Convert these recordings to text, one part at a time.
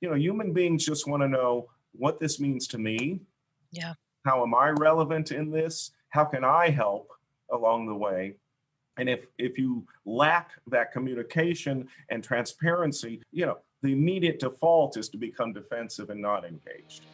you know, human beings just want to know what this means to me. Yeah. How am I relevant in this? How can I help along the way? And if if you lack that communication and transparency, you know, the immediate default is to become defensive and not engaged.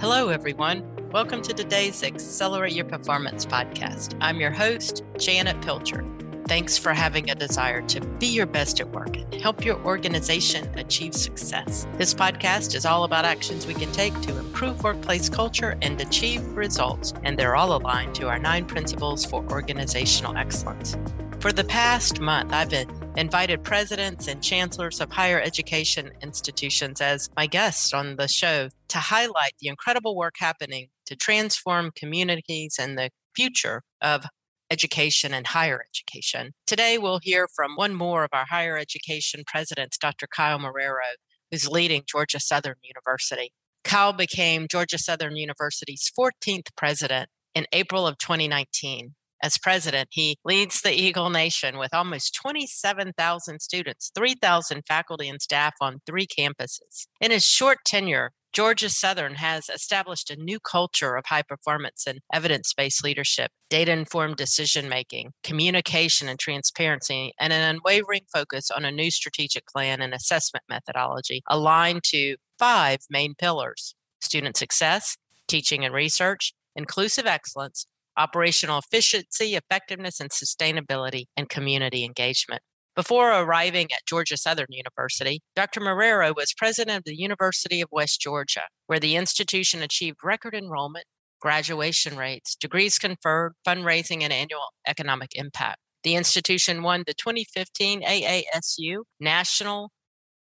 Hello, everyone. Welcome to today's Accelerate Your Performance podcast. I'm your host, Janet Pilcher. Thanks for having a desire to be your best at work and help your organization achieve success. This podcast is all about actions we can take to improve workplace culture and achieve results, and they're all aligned to our nine principles for organizational excellence. For the past month, I've been invited presidents and chancellors of higher education institutions as my guests on the show to highlight the incredible work happening to transform communities and the future of education and higher education. Today, we'll hear from one more of our higher education presidents, Dr. Kyle Marrero, who's leading Georgia Southern University. Kyle became Georgia Southern University's 14th president in April of 2019 as president, he leads the Eagle Nation with almost 27,000 students, 3,000 faculty and staff on three campuses. In his short tenure, Georgia Southern has established a new culture of high performance and evidence based leadership, data informed decision making, communication and transparency, and an unwavering focus on a new strategic plan and assessment methodology aligned to five main pillars student success, teaching and research, inclusive excellence, operational efficiency, effectiveness, and sustainability, and community engagement. Before arriving at Georgia Southern University, Dr. Marrero was president of the University of West Georgia, where the institution achieved record enrollment, graduation rates, degrees conferred, fundraising, and annual economic impact. The institution won the 2015 AASU National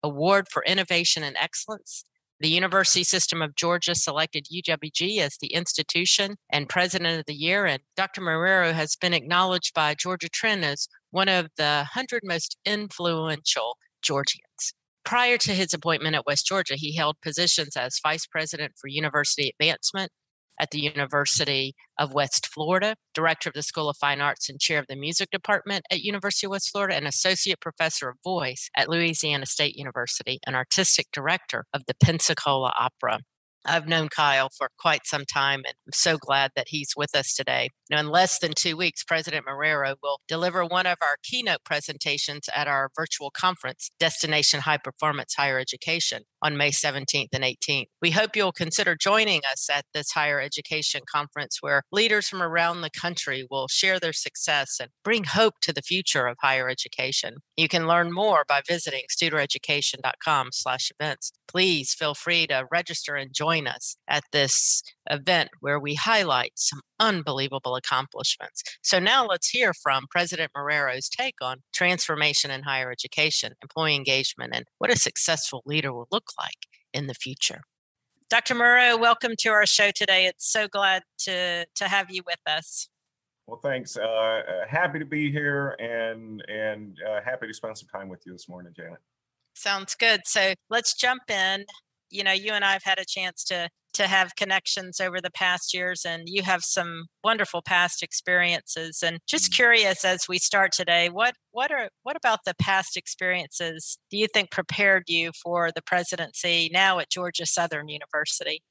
Award for Innovation and Excellence the University System of Georgia selected UWG as the institution and president of the year, and Dr. Marrero has been acknowledged by Georgia Trend as one of the 100 most influential Georgians. Prior to his appointment at West Georgia, he held positions as vice president for university advancement, at the University of West Florida, director of the School of Fine Arts and chair of the music department at University of West Florida, and associate professor of voice at Louisiana State University, and artistic director of the Pensacola Opera. I've known Kyle for quite some time and I'm so glad that he's with us today. Now, in less than two weeks, President Marrero will deliver one of our keynote presentations at our virtual conference, Destination High Performance Higher Education, on May 17th and 18th. We hope you'll consider joining us at this higher education conference where leaders from around the country will share their success and bring hope to the future of higher education. You can learn more by visiting studereducation.com/events. Please feel free to register and join us at this event where we highlight some unbelievable accomplishments. So now let's hear from President Marrero's take on transformation in higher education, employee engagement, and what a successful leader will look like in the future. Dr. Marrero, welcome to our show today. It's so glad to, to have you with us. Well, thanks. Uh, uh, happy to be here and and uh, happy to spend some time with you this morning, Janet. Sounds good. So let's jump in. You know, you and I have had a chance to to have connections over the past years and you have some wonderful past experiences and just mm. curious as we start today what what are what about the past experiences do you think prepared you for the presidency now at Georgia Southern University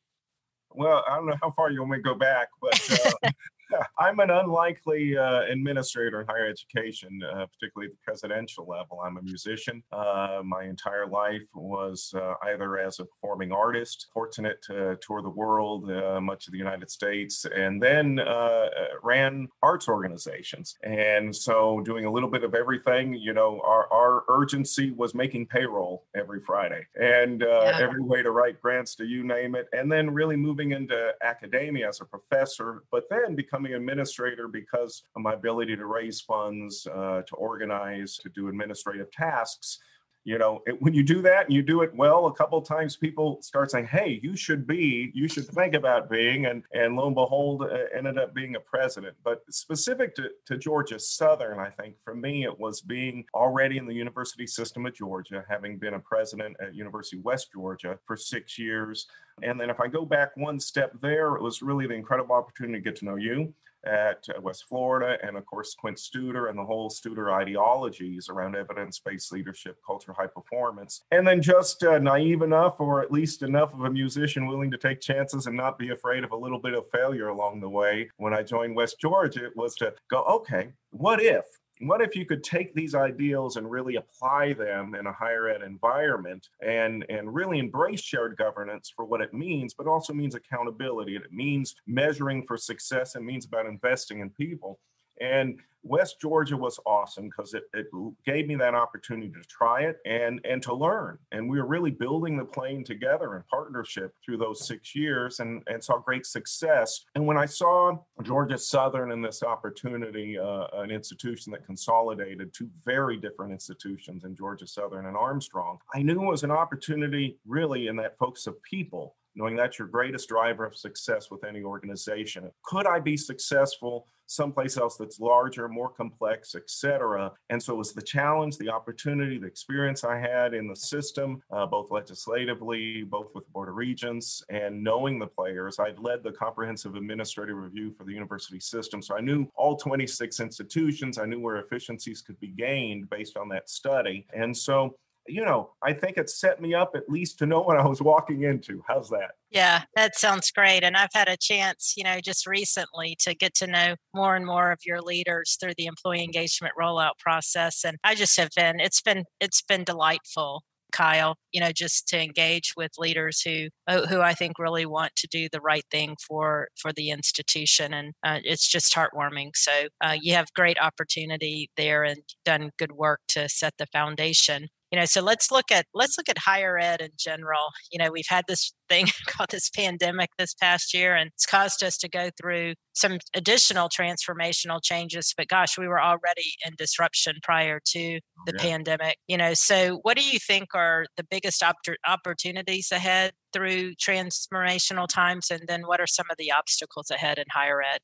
well I don't know how far you want me to go back but uh, I'm an unlikely uh, administrator in higher education, uh, particularly at the presidential level. I'm a musician. Uh, my entire life was uh, either as a performing artist, fortunate to tour the world, uh, much of the United States, and then uh, ran arts organizations. And so, doing a little bit of everything, you know, our, our urgency was making payroll every Friday and yeah. every way to write grants to you name it. And then really moving into academia as a professor, but then becoming becoming administrator because of my ability to raise funds, uh, to organize, to do administrative tasks. You know, it, when you do that and you do it well, a couple times people start saying, "Hey, you should be, you should think about being," and and lo and behold, uh, ended up being a president. But specific to, to Georgia Southern, I think for me it was being already in the university system of Georgia, having been a president at University of West Georgia for six years, and then if I go back one step there, it was really the incredible opportunity to get to know you, at West Florida, and of course, Quint Studer and the whole Studer ideologies around evidence based leadership, culture, high performance. And then just uh, naive enough, or at least enough of a musician willing to take chances and not be afraid of a little bit of failure along the way. When I joined West Georgia, it was to go, okay, what if? What if you could take these ideals and really apply them in a higher ed environment and, and really embrace shared governance for what it means, but also means accountability. And it means measuring for success. It means about investing in people. And West Georgia was awesome because it, it gave me that opportunity to try it and and to learn. And we were really building the plane together in partnership through those six years and, and saw great success. And when I saw Georgia Southern and this opportunity, uh, an institution that consolidated two very different institutions in Georgia Southern and Armstrong, I knew it was an opportunity really in that focus of people knowing that's your greatest driver of success with any organization. Could I be successful someplace else that's larger, more complex, et cetera? And so it was the challenge, the opportunity, the experience I had in the system, uh, both legislatively, both with the Board of Regents, and knowing the players. I'd led the comprehensive administrative review for the university system. So I knew all 26 institutions. I knew where efficiencies could be gained based on that study. And so you know, I think it set me up at least to know what I was walking into. How's that? Yeah, that sounds great. And I've had a chance, you know, just recently to get to know more and more of your leaders through the employee engagement rollout process. And I just have been, it's been, it's been delightful. Kyle, you know, just to engage with leaders who uh, who I think really want to do the right thing for for the institution, and uh, it's just heartwarming. So uh, you have great opportunity there, and done good work to set the foundation you know so let's look at let's look at higher ed in general. You know we've had this thing called this pandemic this past year and it's caused us to go through some additional transformational changes but gosh we were already in disruption prior to oh, the yeah. pandemic you know. So what do you think are the biggest op- opportunities ahead through transformational times and then what are some of the obstacles ahead in higher ed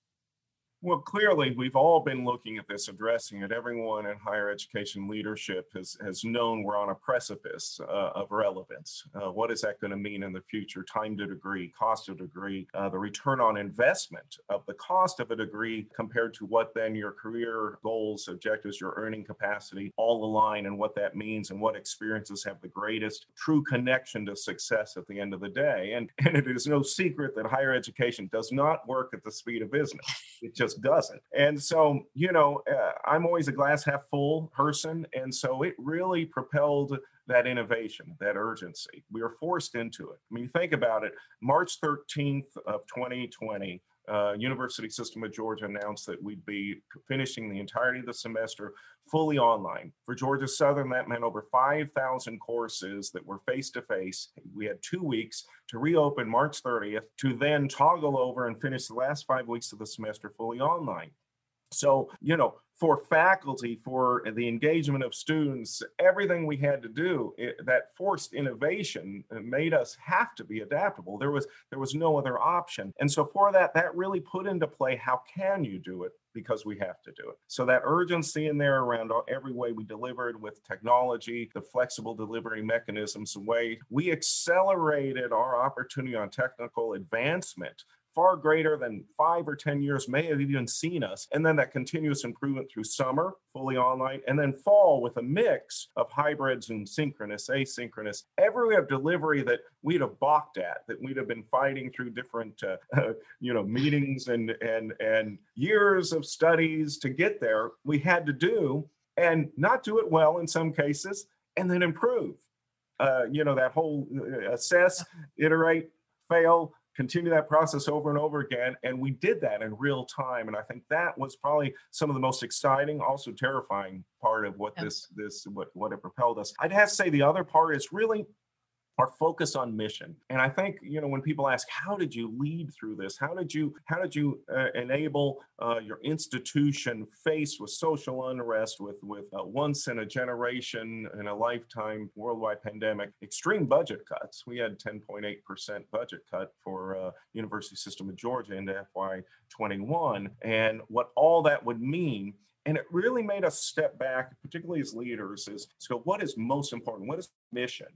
well, clearly, we've all been looking at this, addressing it. Everyone in higher education leadership has, has known we're on a precipice uh, of relevance. Uh, what is that going to mean in the future? Time to degree, cost of degree, uh, the return on investment of the cost of a degree compared to what then your career goals, objectives, your earning capacity all align, and what that means, and what experiences have the greatest true connection to success at the end of the day. And, and it is no secret that higher education does not work at the speed of business. It just doesn't. And so, you know, uh, I'm always a glass half full person. And so it really propelled that innovation, that urgency. We were forced into it. I mean, think about it. March 13th of 2020, uh, University System of Georgia announced that we'd be finishing the entirety of the semester fully online. For Georgia Southern, that meant over 5,000 courses that were face to face. We had two weeks to reopen March 30th to then toggle over and finish the last five weeks of the semester fully online. So, you know, for faculty, for the engagement of students, everything we had to do it, that forced innovation uh, made us have to be adaptable. There was there was no other option, and so for that, that really put into play how can you do it because we have to do it. So that urgency in there around every way we delivered with technology, the flexible delivery mechanisms, the way we accelerated our opportunity on technical advancement far greater than five or 10 years may have even seen us. And then that continuous improvement through summer, fully online, and then fall with a mix of hybrids and synchronous, asynchronous, every way of delivery that we'd have balked at, that we'd have been fighting through different, uh, uh, you know, meetings and, and, and years of studies to get there, we had to do and not do it well in some cases, and then improve. Uh, you know, that whole uh, assess, iterate, fail, continue that process over and over again. And we did that in real time. And I think that was probably some of the most exciting, also terrifying part of what yeah. this this what what it propelled us. I'd have to say the other part is really our focus on mission. And i think you know when people ask how did you lead through this? How did you how did you uh, enable uh, your institution faced with social unrest with with once in a generation in a lifetime worldwide pandemic? Extreme budget cuts. We had 10.8% budget cut for uh, university system of georgia into fy 21 and what all that would mean. And it really made us step back particularly as leaders is so what is most important? What is mission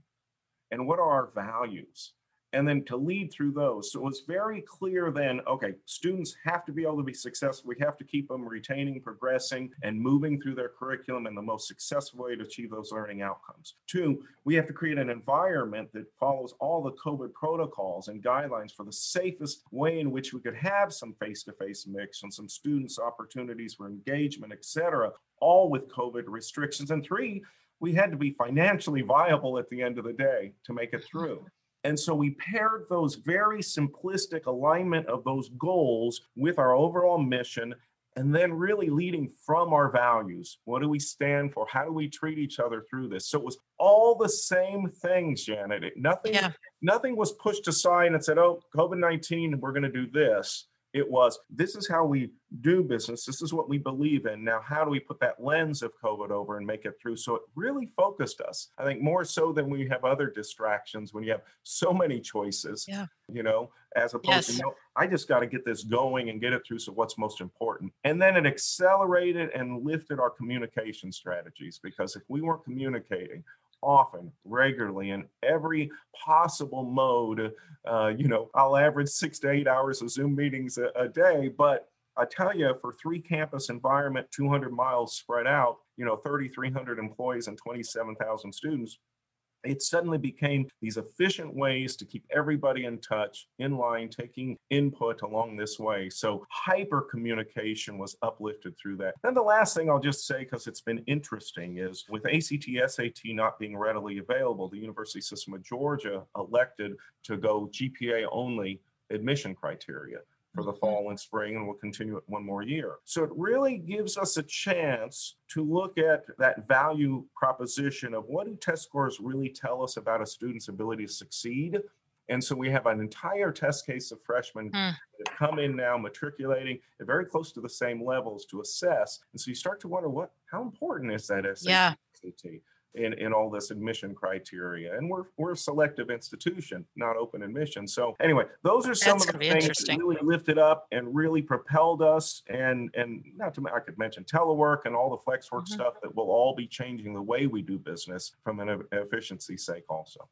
and what are our values and then to lead through those. So it was very clear then, okay, students have to be able to be successful. We have to keep them retaining, progressing, and moving through their curriculum in the most successful way to achieve those learning outcomes. Two, we have to create an environment that follows all the COVID protocols and guidelines for the safest way in which we could have some face-to-face mix and some students opportunities for engagement, et cetera, all with COVID restrictions. And three, we had to be financially viable at the end of the day to make it through. And so we paired those very simplistic alignment of those goals with our overall mission and then really leading from our values. What do we stand for? How do we treat each other through this? So it was all the same things, Janet. Nothing, yeah. nothing was pushed aside and said, "Oh, COVID nineteen, we're going to do this." It was, this is how we do business. This is what we believe in. Now, how do we put that lens of COVID over and make it through? So it really focused us, I think, more so than we have other distractions when you have so many choices, yeah. you know, as opposed yes. to, know, I just got to get this going and get it through. So what's most important? And then it accelerated and lifted our communication strategies because if we weren't communicating, often, regularly, in every possible mode. Uh, you know, I'll average six to eight hours of Zoom meetings a, a day, but I tell you, for three campus environment, 200 miles spread out, you know, 3,300 employees and 27,000 students, it suddenly became these efficient ways to keep everybody in touch, in line, taking input along this way. So hyper communication was uplifted through that. Then the last thing I'll just say, because it's been interesting, is with ACT, SAT not being readily available, the University System of Georgia elected to go GPA only admission criteria for the mm-hmm. fall and spring, and we'll continue it one more year. So it really gives us a chance to look at that value proposition of what do test scores really tell us about a student's ability to succeed. And so we have an entire test case of freshmen mm. that come in now matriculating at very close to the same levels to assess. And so you start to wonder what how important is that SAT? Yeah in, in all this admission criteria. And we're we're a selective institution, not open admission. So anyway, those are some That's of the things that really lifted up and really propelled us. And and not to I could mention telework and all the flex work mm-hmm. stuff that will all be changing the way we do business from an efficiency sake also.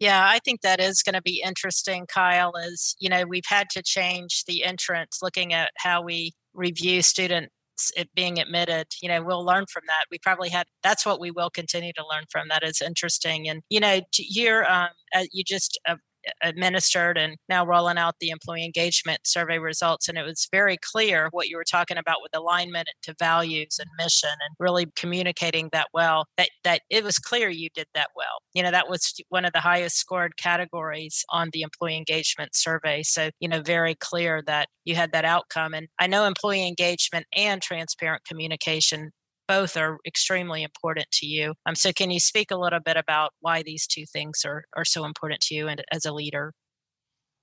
Yeah, I think that is going to be interesting, Kyle. Is, you know, we've had to change the entrance looking at how we review student it being admitted you know we'll learn from that. We probably had that's what we will continue to learn from. That is interesting. And you know here um, uh, you just uh, administered and now rolling out the employee engagement survey results. And it was very clear what you were talking about with alignment to values and mission and really communicating that well, that, that it was clear you did that well. You know, that was one of the highest scored categories on the employee engagement survey. So, you know, very clear that you had that outcome. And I know employee engagement and transparent communication both are extremely important to you. Um, so, can you speak a little bit about why these two things are are so important to you and as a leader?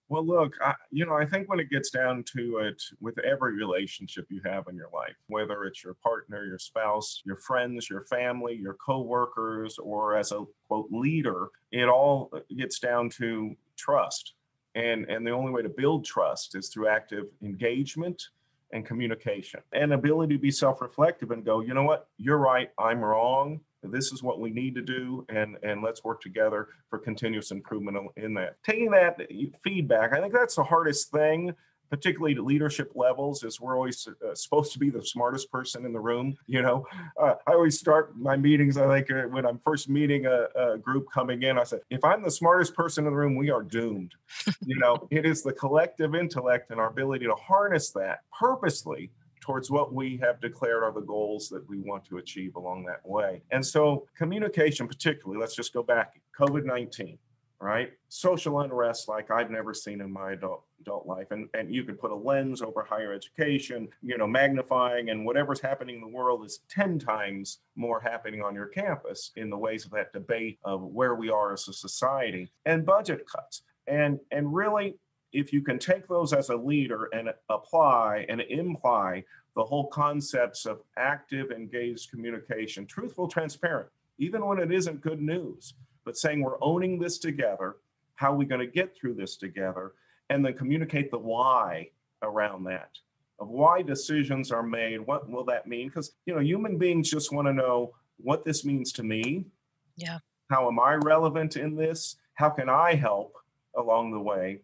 Well, look, I, you know, I think when it gets down to it, with every relationship you have in your life, whether it's your partner, your spouse, your friends, your family, your coworkers, or as a quote leader, it all gets down to trust. And, and the only way to build trust is through active engagement and communication and ability to be self-reflective and go you know what? You're right. I'm wrong. This is what we need to do and and let's work together for continuous improvement in that. Taking that feedback i think that's the hardest thing particularly to leadership levels, is we're always uh, supposed to be the smartest person in the room. You know, uh, I always start my meetings. I think uh, when I'm first meeting a, a, group coming in, I said, if I'm the smartest person in the room, we are doomed. you know, it is the collective intellect and our ability to harness that purposely towards what we have declared are the goals that we want to achieve along that way. And so, communication, particularly, let's just go back COVID 19 right? Social unrest like I've never seen in my adult adult life. And and you could put a lens over higher education, you know, magnifying and whatever's happening in the world is 10 times more happening on your campus in the ways of that debate of where we are as a society and budget cuts. And and really if you can take those as a leader and apply and imply the whole concepts of active engaged communication, truthful, transparent, even when it isn't good news but saying we're owning this together. How are we going to get through this together? And then communicate the why around that of why decisions are made. What will that mean? Because, you know, human beings just want to know what this means to me. Yeah. How am I relevant in this? How can I help along the way.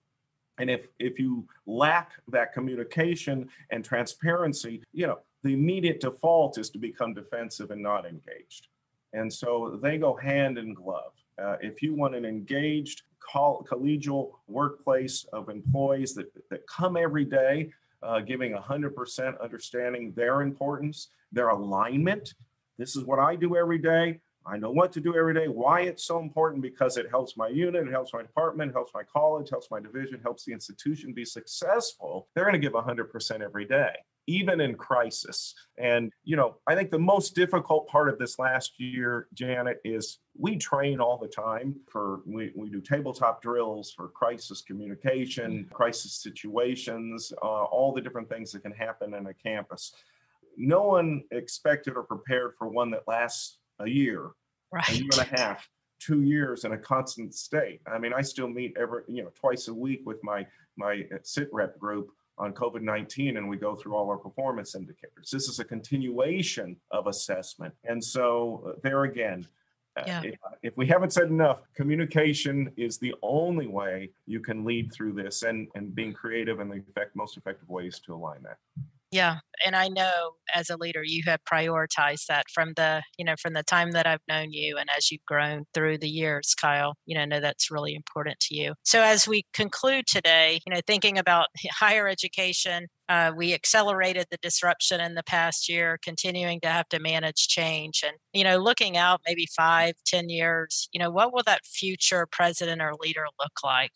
And if if you lack that communication and transparency, you know, the immediate default is to become defensive and not engaged. And so they go hand in glove. Uh, if you want an engaged, coll- collegial workplace of employees that, that come every day, uh, giving 100% understanding their importance, their alignment. This is what I do every day. I know what to do every day, why it's so important because it helps my unit, it helps my department, helps my college, helps my division, helps the institution be successful. They're going to give 100% every day even in crisis. And, you know, I think the most difficult part of this last year, Janet, is we train all the time for, we, we do tabletop drills for crisis communication, crisis situations, uh, all the different things that can happen in a campus. No one expected or prepared for one that lasts a year, right. a year and a half two years in a constant state. I mean, I still meet every, you know, twice a week with my my sit rep group on COVID 19 and we go through all our performance indicators. This is a continuation of assessment. And so, uh, there again, uh, yeah. if, if, we haven't said enough, communication is the only way you can lead through this and, and being creative and the effect, most effective ways to align that. Yeah, and I know as a leader you have prioritized that from the, you know, from the time that I've known you and as you've grown through the years, Kyle, you know, know that's really important to you. So as we conclude today, you know, thinking about higher education, uh, we accelerated the disruption in the past year, continuing to have to manage change. And, you know, looking out maybe five, ten years, you know, what will that future president or leader look like?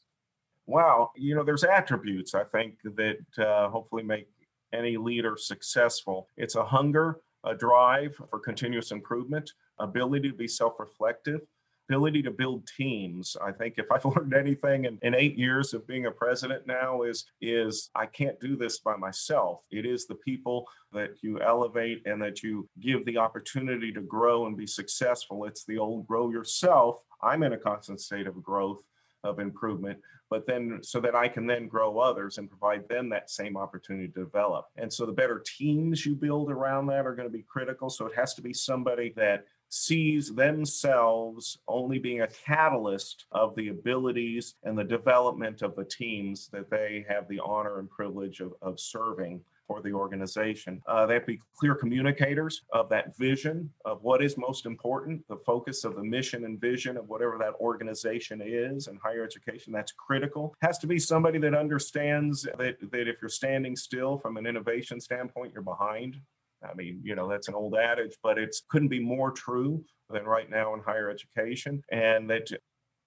Wow, you know, there's attributes I think that uh, hopefully make any leader successful. It's a hunger, a drive for continuous improvement, ability to be self reflective, ability to build teams. I think if I've learned anything in, in eight years of being a president now is is I can't do this by myself. It is the people that you elevate and that you give the opportunity to grow and be successful. It's the old grow yourself. I'm in a constant state of growth of improvement but then so that I can then grow others and provide them that same opportunity to develop. And so the better teams you build around that are going to be critical. So it has to be somebody that sees themselves only being a catalyst of the abilities and the development of the teams that they have the honor and privilege of, of serving for the organization. Uh, to be clear communicators of that vision of what is most important, the focus of the mission and vision of whatever that organization is in higher education. That's critical. Has to be somebody that understands that, that if you're standing still from an innovation standpoint, you're behind. I mean, you know, that's an old adage, but it couldn't be more true than right now in higher education. And that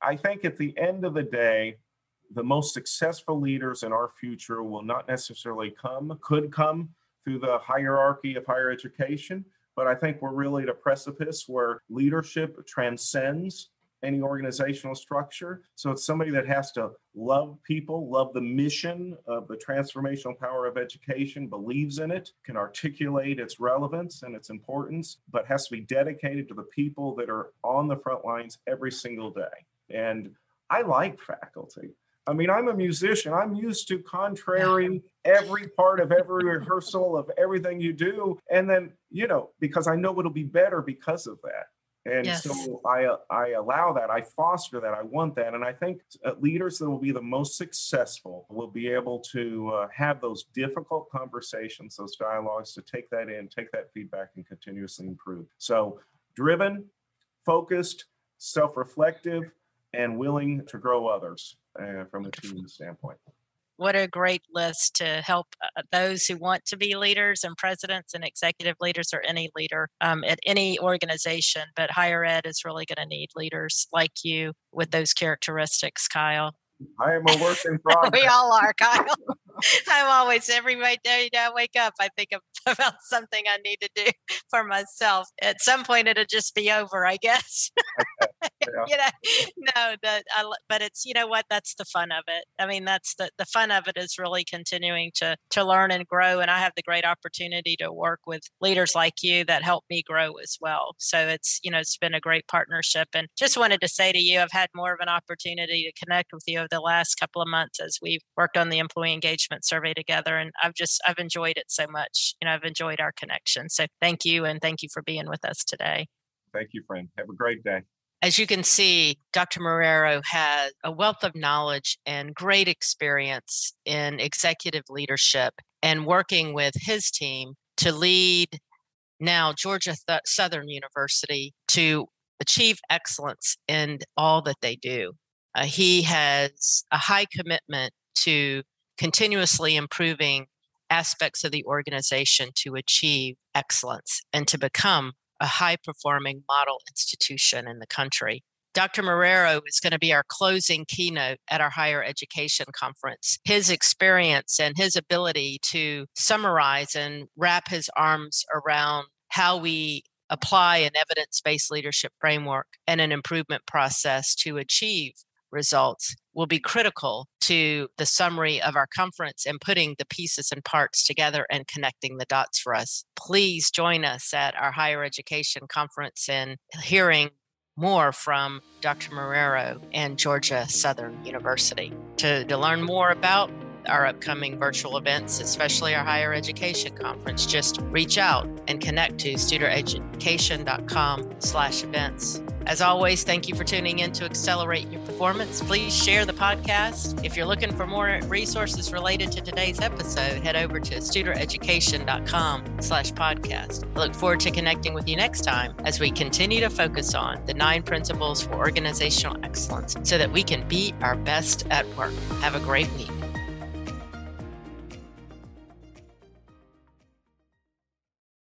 I think at the end of the day, the most successful leaders in our future will not necessarily come, could come through the hierarchy of higher education. But I think we're really at a precipice where leadership transcends any organizational structure. So it's somebody that has to love people, love the mission of the transformational power of education, believes in it, can articulate its relevance and its importance, but has to be dedicated to the people that are on the front lines every single day. And I like faculty. I mean, I'm a musician. I'm used to contrary every part of every rehearsal of everything you do. And then, you know, because I know it'll be better because of that. And yes. so I, I allow that, I foster that, I want that. And I think uh, leaders that will be the most successful will be able to uh, have those difficult conversations, those dialogues, to take that in, take that feedback, and continuously improve. So, driven, focused, self reflective, and willing to grow others uh, from a team standpoint. What a great list to help uh, those who want to be leaders and presidents and executive leaders or any leader um, at any organization. But higher ed is really going to need leaders like you with those characteristics, Kyle. I am a work in progress. we all are, Kyle. I'm always every day I wake up, I think about something I need to do for myself. At some point, it'll just be over, I guess. Yeah. you know, no, that, I, but it's you know what? That's the fun of it. I mean, that's the the fun of it is really continuing to to learn and grow. And I have the great opportunity to work with leaders like you that help me grow as well. So it's you know it's been a great partnership. And just wanted to say to you, I've had more of an opportunity to connect with you over the last couple of months as we've worked on the employee engagement survey together, and I've just I've enjoyed it so much. You know, I've enjoyed our connection. So thank you, and thank you for being with us today. Thank you, friend. Have a great day. As you can see, Dr. Marrero has a wealth of knowledge and great experience in executive leadership and working with his team to lead now Georgia Th- Southern University to achieve excellence in all that they do. Uh, he has a high commitment to continuously improving aspects of the organization to achieve excellence and to become a high performing model institution in the country. Dr. Marrero is going to be our closing keynote at our higher education conference. His experience and his ability to summarize and wrap his arms around how we apply an evidence based leadership framework and an improvement process to achieve results will be critical to the summary of our conference and putting the pieces and parts together and connecting the dots for us. Please join us at our higher education conference and hearing more from Dr. Marrero and Georgia Southern University. To, to learn more about our upcoming virtual events, especially our higher education conference, just reach out and connect to studereducation.com slash events. As always, thank you for tuning in to Accelerate Your Performance. Please share the podcast. If you're looking for more resources related to today's episode, head over to studereducation.com slash podcast. I look forward to connecting with you next time as we continue to focus on the nine principles for organizational excellence so that we can be our best at work. Have a great week.